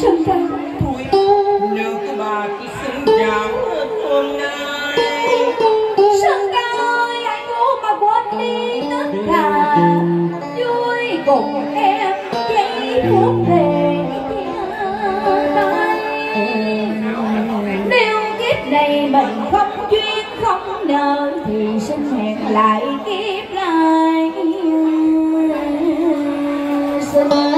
sinh ra thôi nếu có bà cứ sinh giáo hôm nay sinh ca ơi hãy cố mà quên đi tất cả vui cùng em chạy thuốc về nếu kiếp này mình không duyên không nợ thì xin hẹn lại kiếp lại xin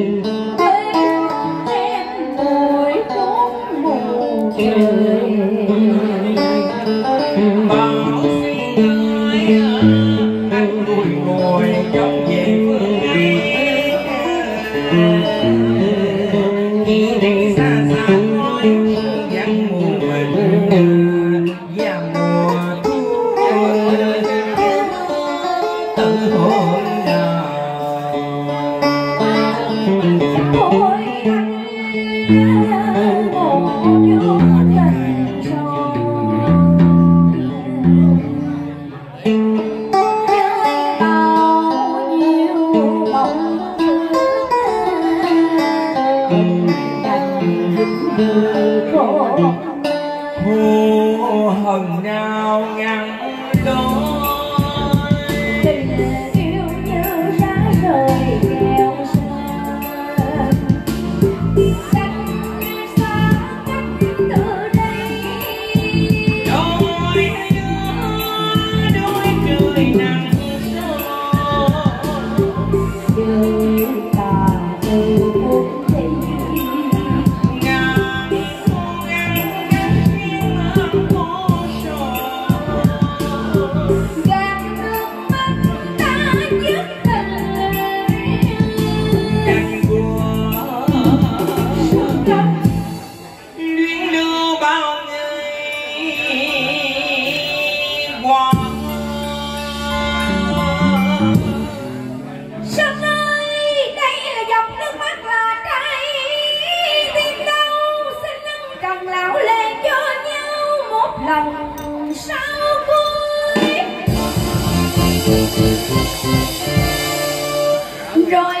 tư có địch thù ngang drawing.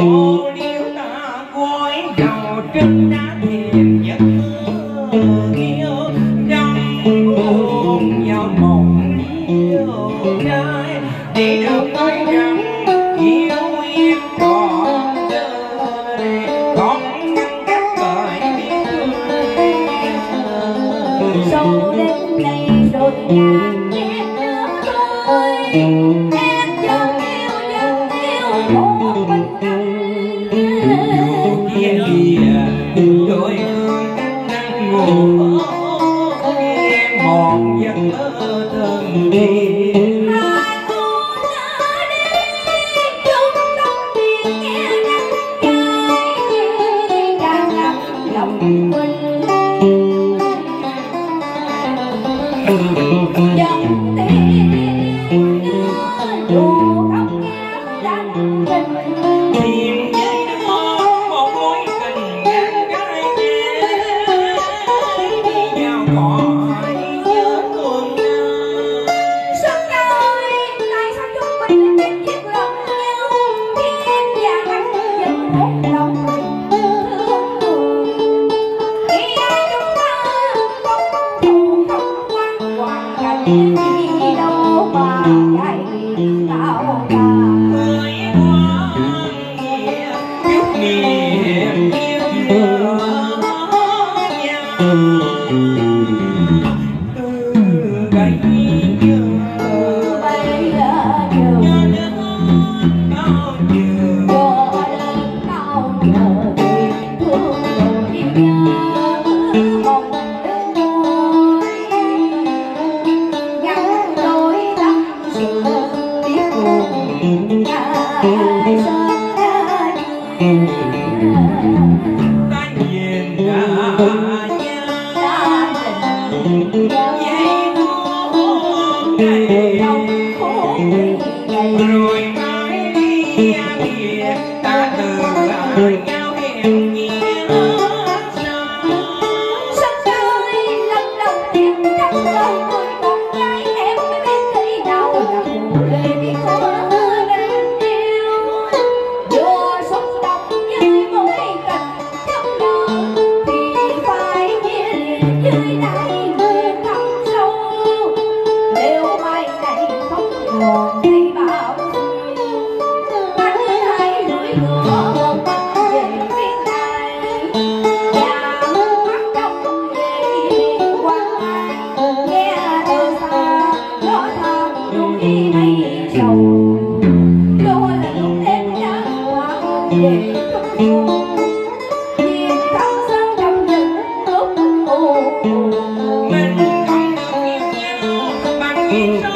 Oh. dòng tiếng đu khóc đắm tình tìm với nước một mối tình ngăn gái nhé giao cỏ Hãy subscribe cho kênh Ghiền Mì Gõ Để không bỏ lỡ những video hấp dẫn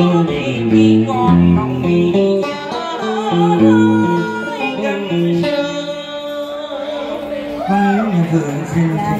mì mì ngon mong mì nhớ đời gần Hãy subscribe cho kênh Ghiền Mì Gõ Để không bỏ lỡ những video hấp dẫn